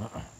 Uh-uh.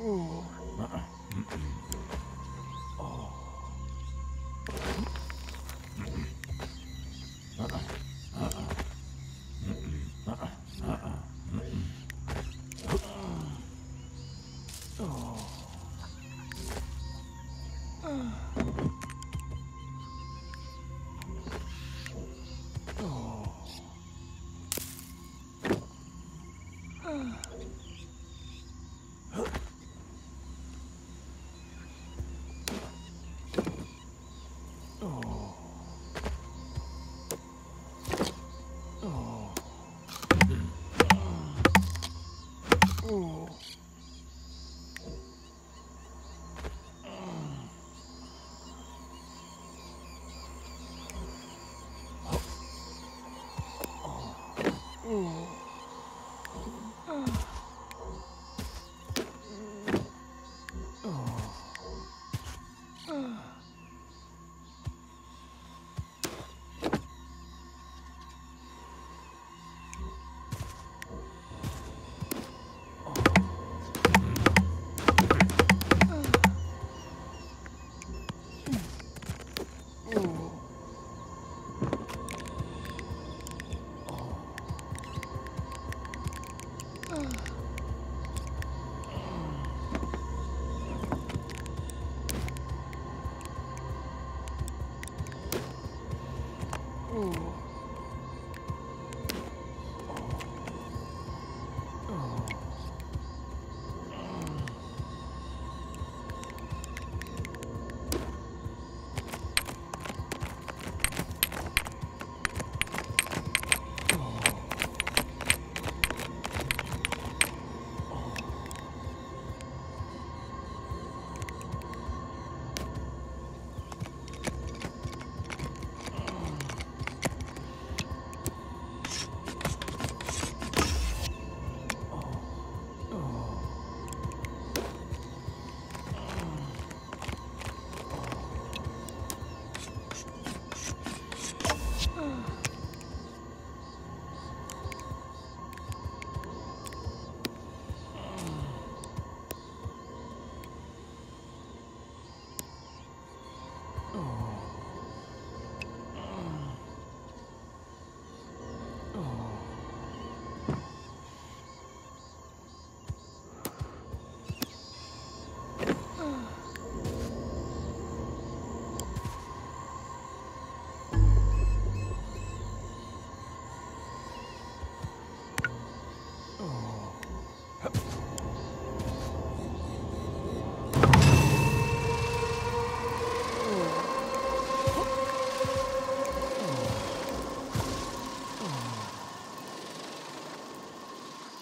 Oh. Hum.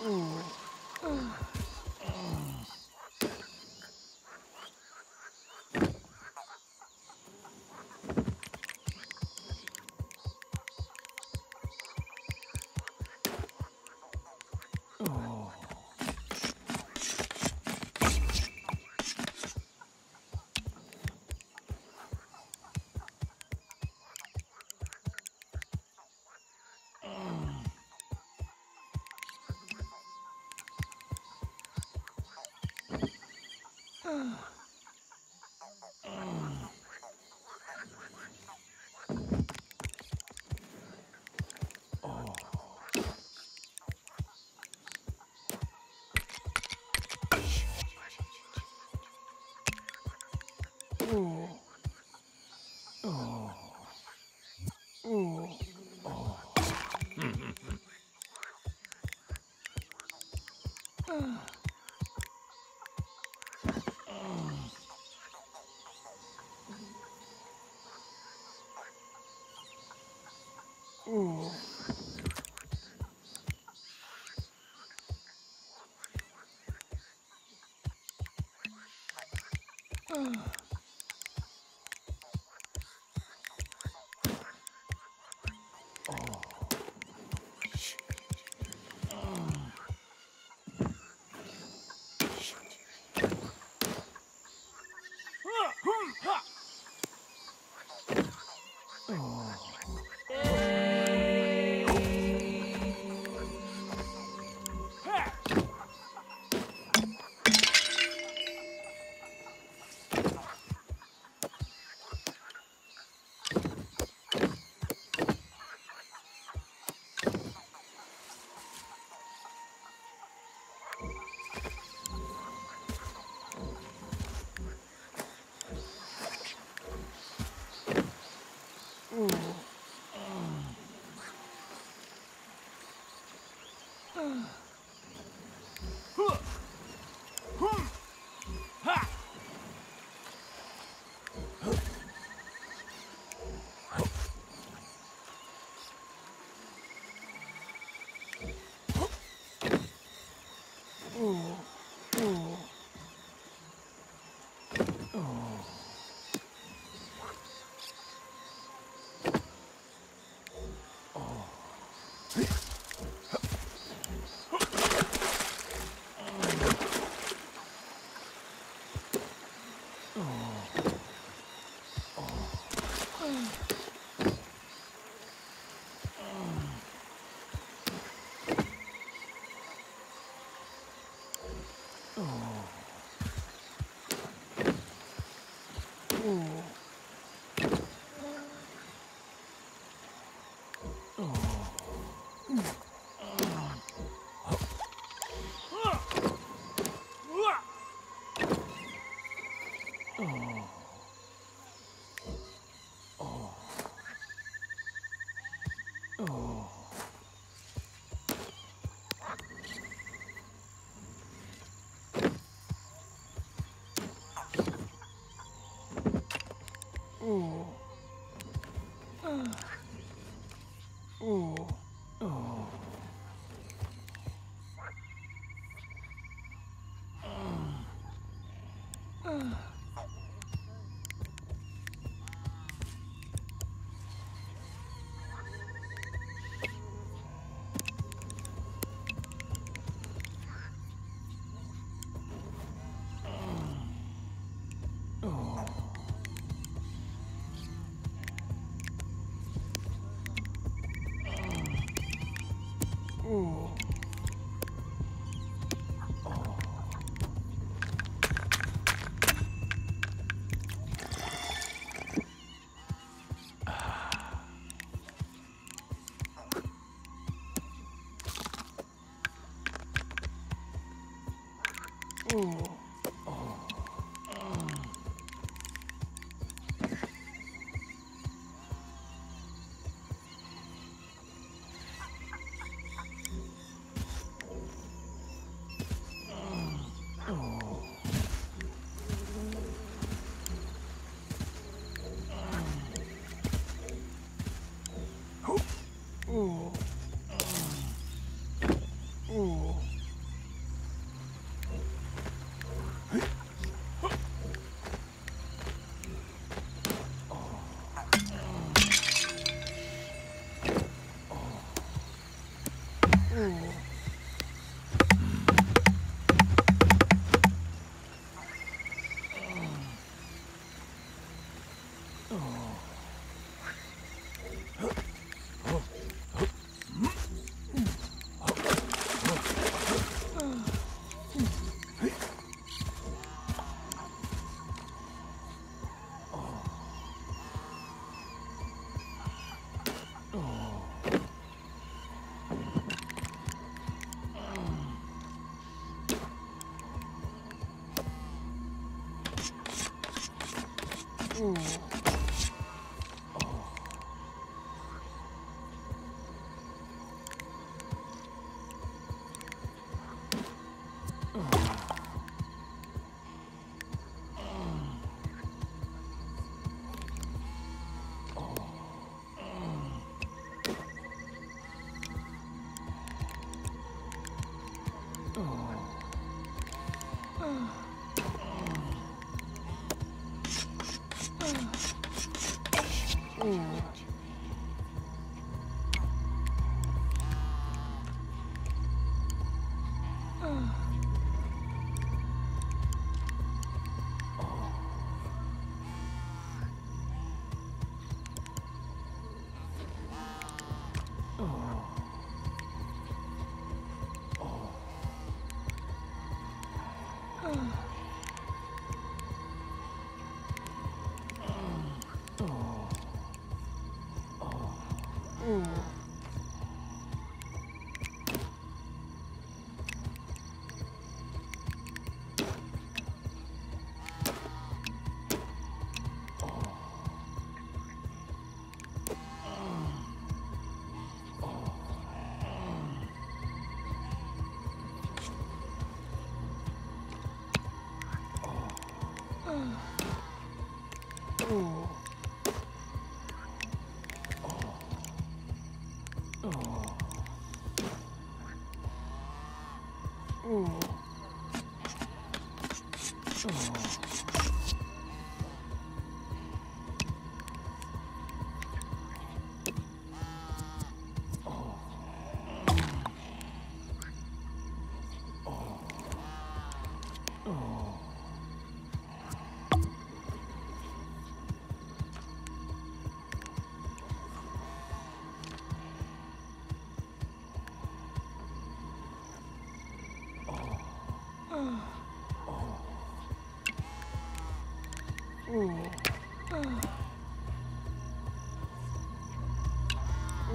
Mm. Oh. Oh. Oh. Ugh. Hmm. Ooh. Ugh. Yeah. Ooh. Ooh.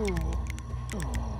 Oh. Oh.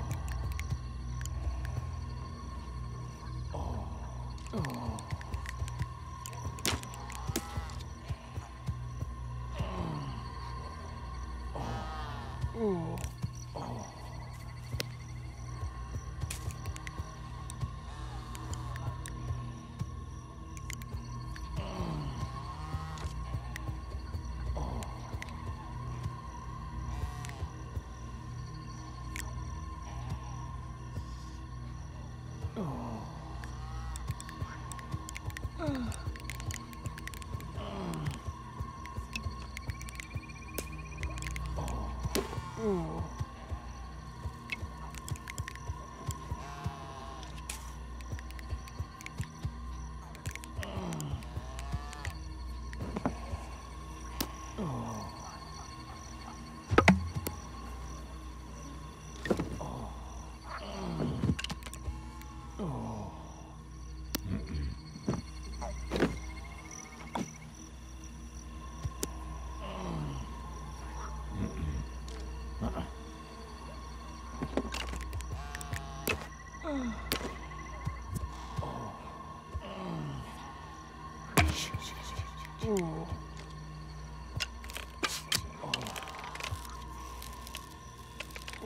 Ooh.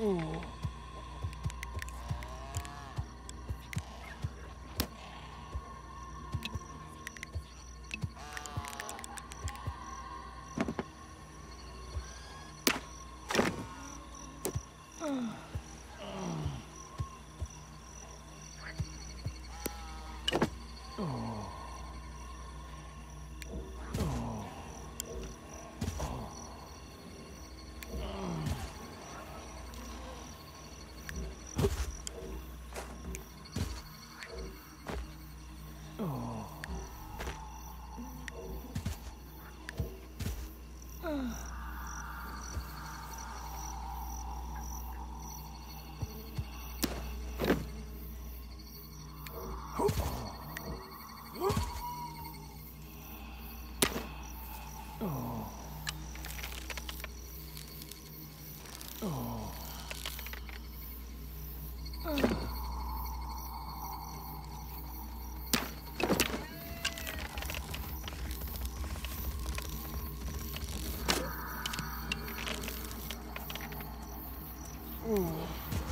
Ooh. Ooh.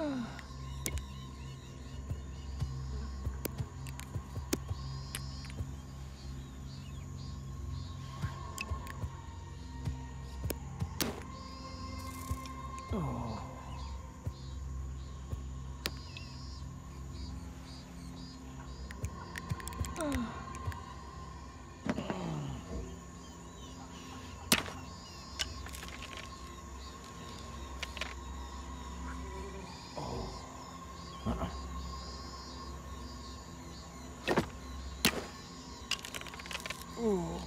Oh. Ooh.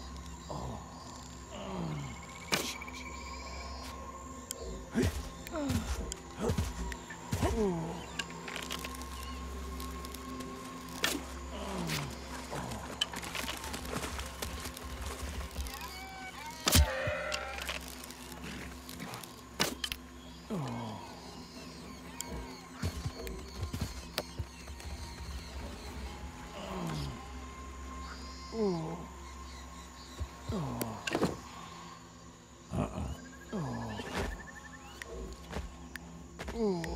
Ooh.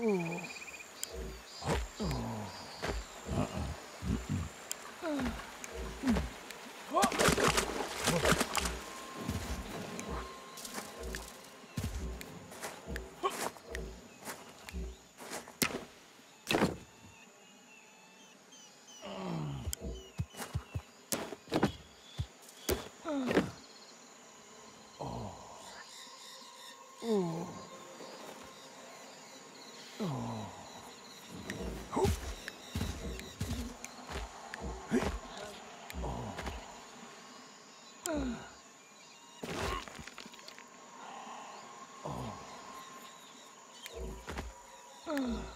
Ooh. Uh-uh. Oh.